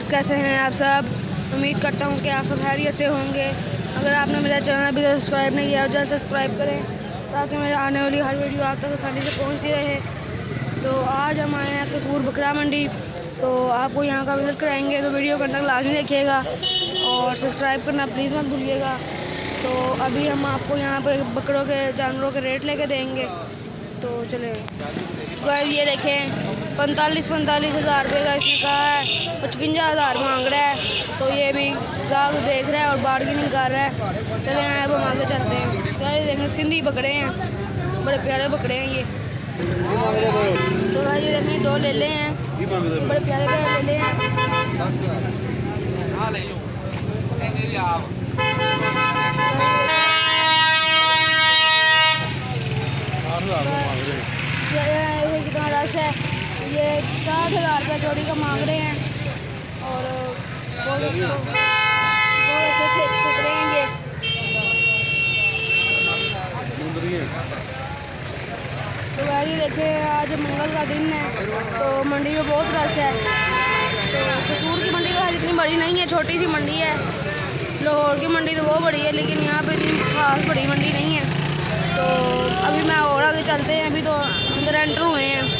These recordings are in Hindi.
व्यूअर्स कैसे हैं आप सब? उम्मीद करता हूँ कि आप सब हैरियत से होंगे। अगर आपने मेरा चैनल अभी सब्सक्राइब नहीं किया, जल्द सब्सक्राइब करें, ताकि मेरे आने वाली हर वीडियो आप तक आसानी से पहुँचती रहे। तो आज हम आए हैं कसूर बकरा मंडी। तो आपको यहाँ का विज़िट कराएँगे तो वीडियो कर तक लाजमी देखिएगा। और सब्सक्राइब करना प्लीज़ मत भूलिएगा। तो अभी हम आपको यहाँ पर बकरों के, जानवरों के रेट लेके देंगे। तो चलें। ये देखें। पैंतालीस पैंतालीस हज़ार रुपये का इसने कहा है। पचवंजा हज़ार मांग रहा है। तो ये भी गाग देख रहा है और बार्गेनिंग कर रहा है। चले, आए अब हम आगे चलते हैं। क्या ये देखें, सिंधी बकरे हैं। बड़े प्यारे बकरे हैं ये। तो भाई ये देखें, दो ले ले हैं। बड़े प्यारे प्यारे ले ले हैं। कितना रस है। ये साठ हज़ार रुपये जोड़ी का मांग रहे हैं और बहुत अच्छे अच्छे छतरे हैं ये। तो वैसे देखें, आज मंगल का दिन है तो मंडी में बहुत रश है। तो कसूर की मंडी तो इतनी बड़ी नहीं है, छोटी सी मंडी है। लाहौर की मंडी तो बहुत बड़ी है, लेकिन यहाँ पे इतनी खास बड़ी मंडी नहीं है। तो अभी मैं और आगे चलते हैं, अभी तो अंदर एंटर हुए हैं।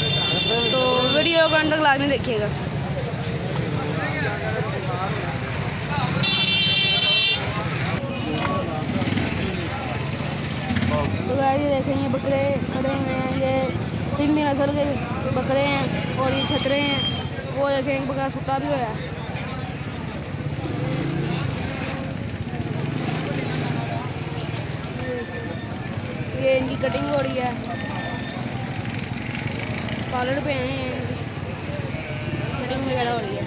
तो वीडियो को अंत तक लाजमी देखिएगा। तो ये देखें, ये बकरे खड़े हुए हैं, ये सिंधी नस्ल के बकरे हैं और ये छतरे हैं। वो देखें बकरा सुता भी हुआ है ये इनकी कटिंग हो रही है। कॉलर पे हैं। कटिंग वगैरह हो रही है।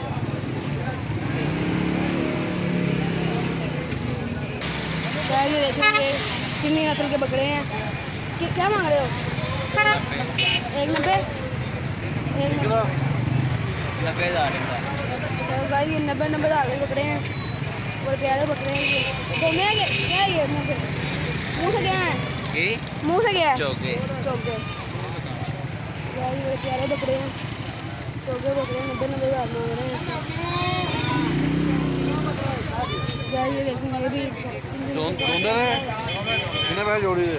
शायद ये देखेंगे कितनी नस्ल के बकरे हैं। कि क्या मांग रहे हो? एक नब्बे? एक नब्बे। हज़ार भाई ये नब्बे नब्बे हज़ार के बकरे हैं। बड़े प्यारे बकरे हैं तो मैं क्या है ये मुँह से? मुँह से क्या है? मुँह से क्या है? चौके। चौके। यार ये प्यारे बकरे हैं छोटे बकरे हैं नब्बे नब्बे हज़ार मांग रहे हैं यार ये भी जोड़ी है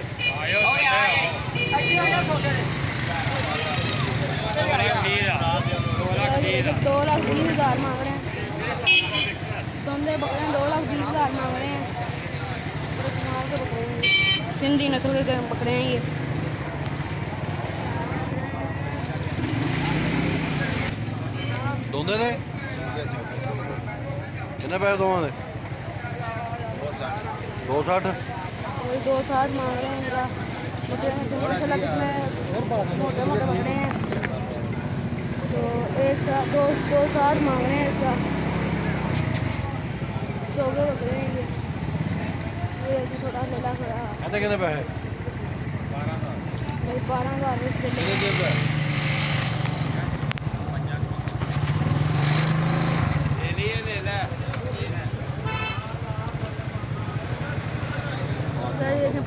दो? लाख बीस हज़ार मांग रहे हैं दोनों बकरे दो लाख बीस हज़ार मांग रहे हैं सिंधी नस्ल के बकरे हैं ये। उधर है। कितने पैसे दो? साठ दो साठ मांग रहे हैं मेरा। मुझे चला कितने मोटे मोटे बकरे हैं। तो एक साथ दो दो साठ मांग रहे हैं इसका। चौबे बकरे हैं ये। थोड़ा लगा खड़ा। कितने पैसे? बारह हज़ार बारह हज़ार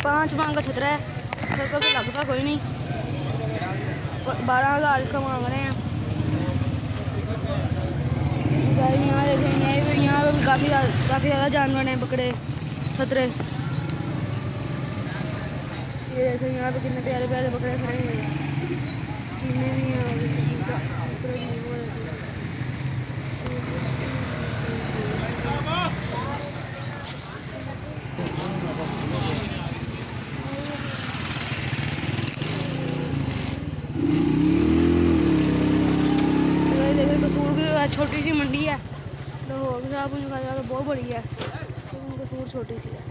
पाँच मांग का छतरा है। सर्कल से लगता कोई नहीं। बारह हज़ार इसका मांग रहे हैं। यहाँ देखेंगे यहाँ तो भी काफ़ी काफ़ी ज़्यादा जानवर हैं पकड़े, छतरे। ये देखें, यहाँ पे कितने प्यारे प्यारे बकरे खड़े हैं। चीने भी हैं। छोटी सी मंडी है। कहा बहुत बड़ी है। लेकिन कसूर छोटी सी है।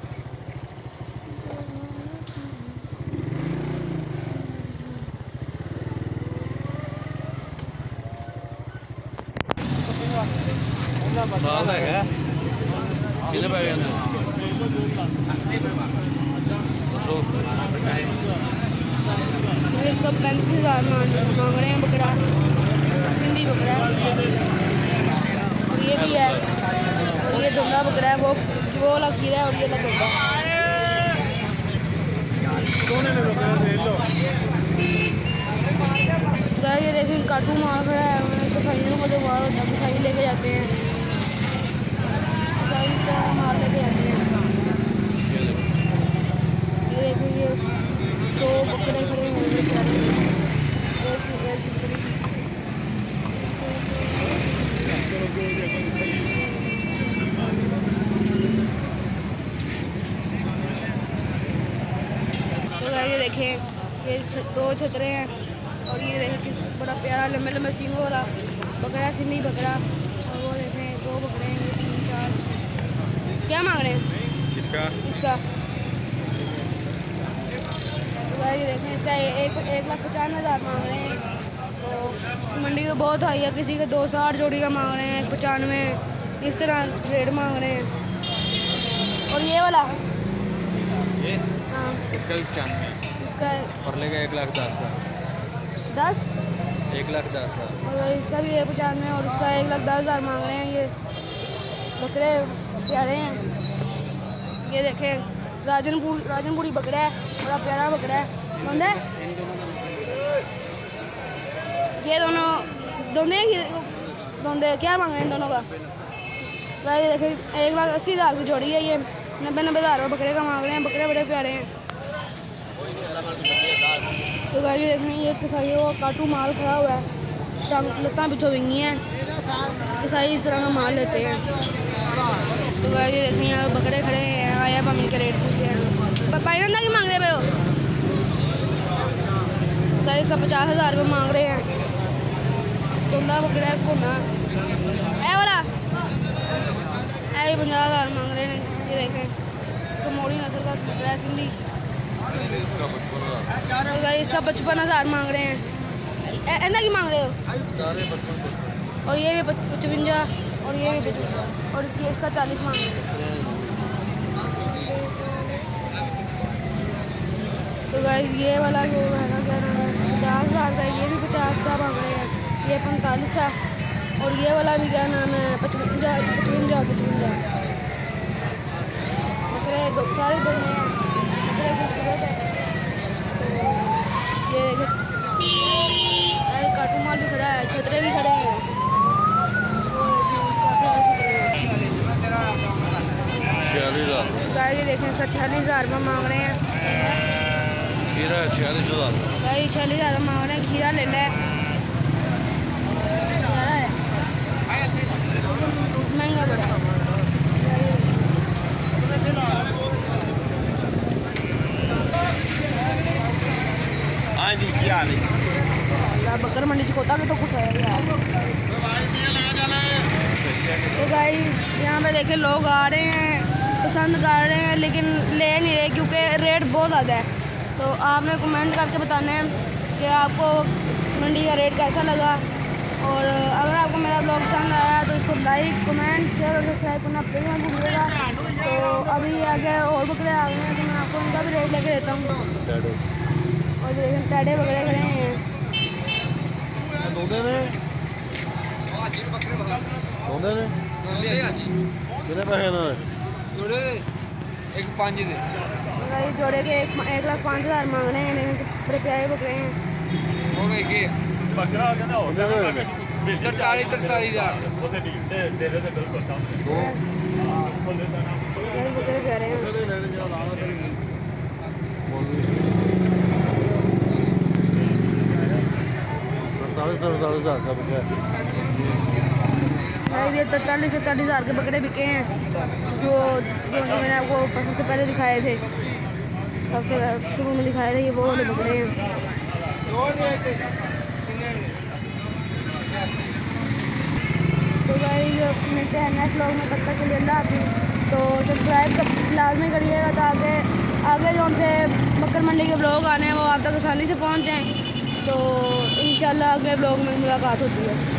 इसका पैंतीस हज़ार मांग रहे हैं बकरा सिंधी बकरा ये भी है और बकरा पकड़ा है वो वो अलग खीरा है और ये अलग होगा। ये देखें काटू मार खड़ा है। कसाई को जो मार होता है कसाई लेके जाते हैं। देखें ये दो छतरे हैं और ये देखें बड़ा प्यारा लम्बे लम्बे लंबे सींगों वाला बकरा सिंधी बकरा। और वो देखें दो बकरे हैं तीन चार। क्या मांग रहे हैं? किसका? इसका। तो भाई ये देखें इसका ए- एक एक लाख पचानवे हज़ार मांग रहे हैं। तो मंडी तो बहुत हाई है किसी के दो सौ आठ जोड़ी का मांग रहे हैं एक पचानवे। इस तरह रेट मांग रहे हैं। और ये वाला? ये? हाँ। इसका पचानवे। इसका परले का एक लाख दस है दस? एक लाख दस है और इसका भी है पचानवे और उसका एक लाख दस हज़ार मांग रहे हैं ये। बकरे प्यारे हैं। ये देखें राजनपुर राजनपुरी बकरा है बड़ा प्यारा बकरा है। कौन है? ये दोनों दोनों दोनों क्या मांग रहे हैं दोनों का? भाई देखें एक लाख अस्सी हज़ार की जोड़ी है ये। नब्बे नब्बे हज़ार बकरे का मांग रहे हैं बकरे बड़े प्यारे हैं। तो गाय देखें ये कसाई वो काटू माल खड़ा हुआ है। टांग लत्तां पिछो विंगी हैं। कसाई इस तरह का माल लेते हैं। तो ये देखें यहाँ बकरे खड़े हैं आया हम इनके रेट पूछे हैं। पाई नंदा की मांग रहे पे हो इसका पचास हज़ार रुपये मांग रहे हैं। तुंदा बकरा है कोना ए वाला। ए पंजाह हज़ार मांग रहे हैं। ये देखें। कमोड़ी नस्ल का बकरा सिंधी। गाइस इसका पचपन हज़ार मांग रहे हैं। की मांग रहे हो? और ये भी पचवंजा, और ये भी और इसकी, इसका चालीस मांग रहे तो गाइस ये वाला जो है ना, क्या नाम है, पचास हज़ार का, ये भी पचास का मांग रहे हैं। ये पैंतालीस का, और ये वाला भी क्या नाम है, पचवंजा पचवंजा पचवंजा। सारे दोनों हैं। खूबसूरत है। ये कार्टून मॉल भी खड़ा है। छतरे भी खड़े हैं देखें, इसका छियालीस हज़ार रुपये मांग रहे हैं खीरा छियालीस हज़ार छियालीस हज़ार मांग रहे हैं खीरा ले ले प्यारा है महँगा बड़ा हाँ जी क्या यार बकर मंडी च खोता के तो कुछ है यार तो गाइस देखें लोग आ रहे हैं, पसंद कर रहे हैं, लेकिन ले नहीं रहे क्योंकि रेट बहुत ज़्यादा है। तो आपने कमेंट करके बताना है कि आपको मंडी का रेट कैसा लगा? और अगर आपको मेरा ब्लॉग पसंद आया तो इसको लाइक कमेंट शेयर और सब्सक्राइब करना प्लीज़ मत भूलिएगा। तो अभी आगे और बकरे आ गए हैं तो मैं आपको उनका भी रेट लेके देता हूँ। और देखें टैडे बकरे खड़े हैं। कितने पैसे ना एक पाँच दे। भाई जोड़े के एक, एक लाख पाँच हज़ार मांग रहे हैं बड़े प्यारे बकरे हैं। हो गए के तरतालीस तरतालीस हज़ार। बकरे प्यारे हैं। अड़तालीस अड़तालीस हज़ार का बिका भाई ये तैतालीस सैंतालीस हज़ार के बकरे बिके हैं, जो जो मैंने आपको सबसे पहले दिखाए थे। सबसे शुरू में दिखाए थे, ये वो वाले बकरे हैं। तो भाई मिलते हैं नेक्स्ट ब्लॉग में, तब तक के लिए अल्लाह हाफिज़। तो सब्सक्राइब कर लाजमी करिएगा ताकि आगे जो हमसे बकर मंडी के ब्लॉग आने हैं, वो आप तक आसानी से पहुँच जाएँ। तो इन अगले ब्लॉग में मुलाकात होती है।